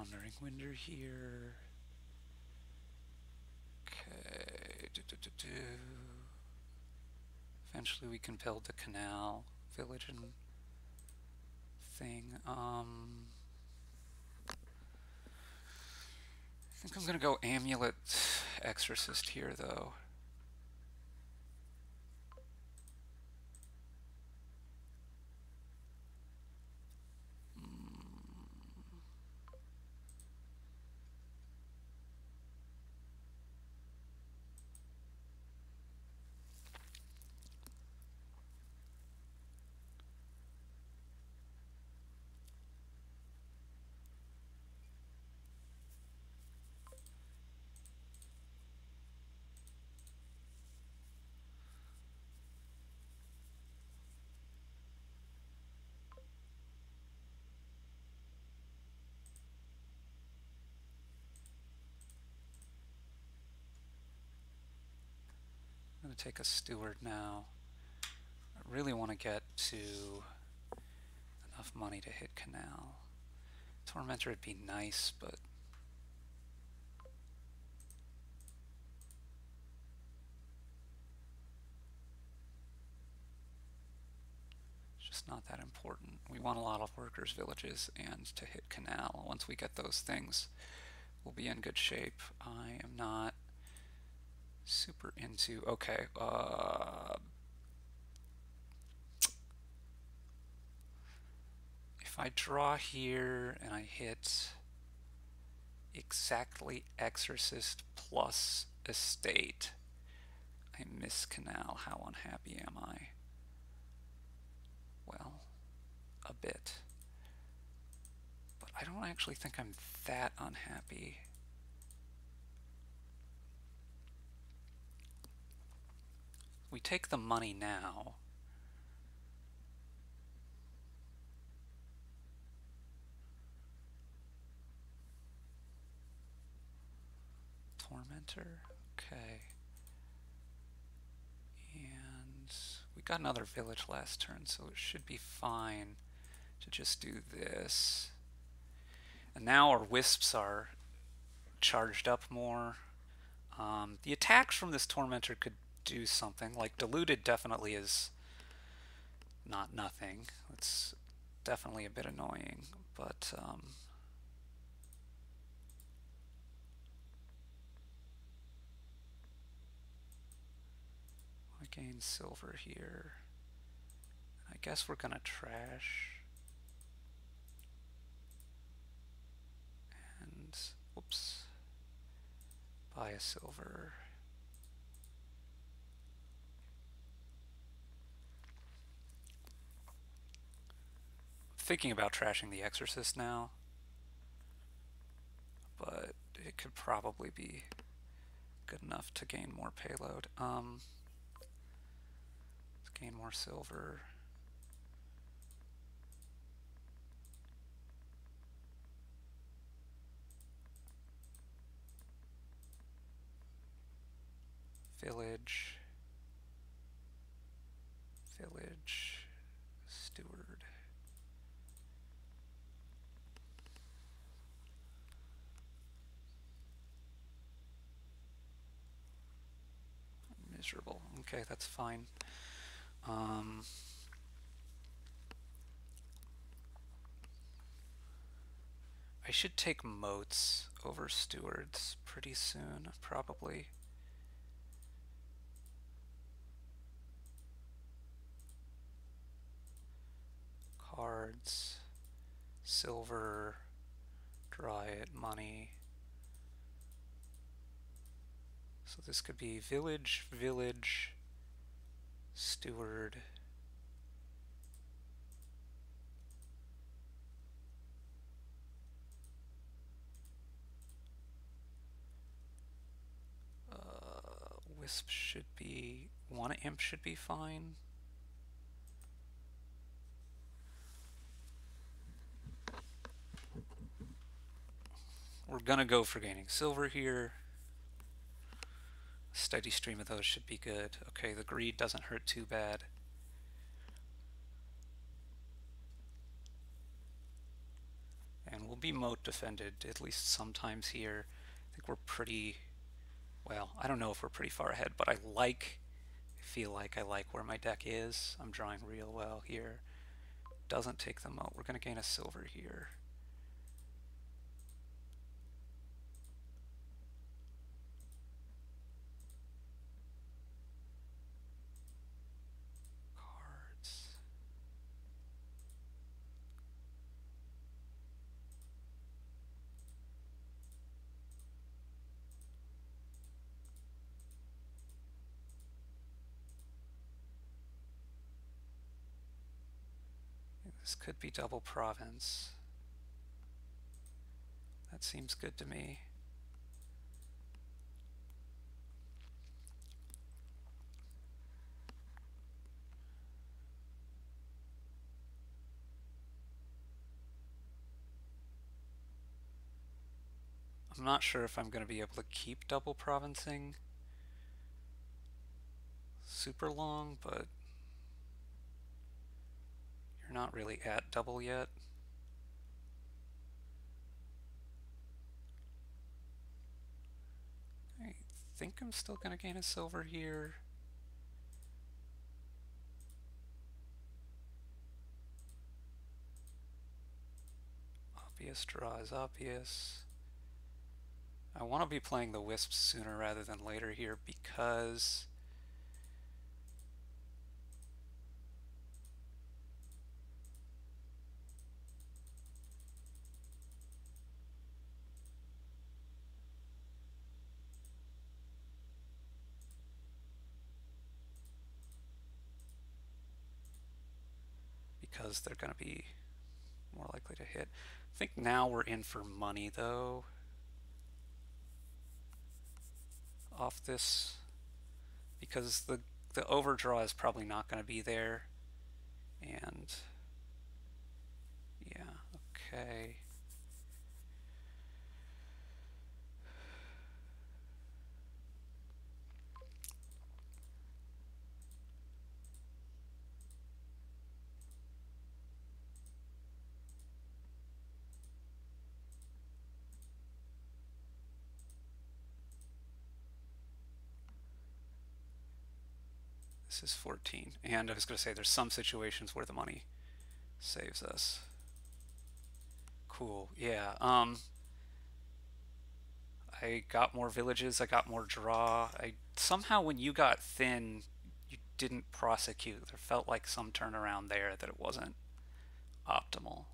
Wandering Winder here. Okay. Do, do, do. Eventually we can build the canal village and thing. Um, I think I'm gonna go amulet exorcist here though. Take a steward now. I really want to get to enough money to hit canal. Tormentor would be nice, but it's just not that important. We want a lot of workers' villages and to hit canal. Once we get those things, we'll be in good shape. I am not super into, okay, uh, if I draw here and I hit exactly exorcist plus estate, I miss canal, how unhappy am I? Well, a bit. But I don't actually think I'm that unhappy. We take the money now. Tormentor, okay. And we got another village last turn, so it should be fine to just do this. And now our wisps are charged up more. Um, the attacks from this Tormentor could do something. Like deluded definitely is not nothing. It's definitely a bit annoying, but um, I gain silver here. I guess we're gonna trash. And. Buy a silver. Thinking about trashing The Exorcist now, but it could probably be good enough to gain more payload. Um, let's gain more silver. Village. Village. Steward. Miserable. Okay, that's fine. Um, I should take moats over stewards pretty soon, probably. Cards, silver, dry it, money. So this could be village, village, steward. Uh, wisp should be, one imp should be fine. We're gonna go for gaining silver here. Steady stream of those should be good. Okay, the greed doesn't hurt too bad. And we'll be moat defended at least sometimes here. I think we're pretty, well, I don't know if we're pretty far ahead, but I like, I feel like I like where my deck is. I'm drawing real well here. Doesn't take the moat. We're going to gain a silver here. This could be double province. That seems good to me. I'm not sure if I'm going to be able to keep double provincing super long, but you're not really at double yet. I think I'm still going to gain a silver here. Obvious draw is obvious. I want to be playing the Wisps sooner rather than later here because because they're going to be more likely to hit. I think now we're in for money though. Off this because the the overdraw is probably not going to be there and yeah okay This is 14. And I was going to say there's some situations where the money saves us. Cool. Yeah. Um, I got more villages. I got more draw. I somehow when you got thin, you didn't prosecute. There felt like some turnaround there that it wasn't optimal.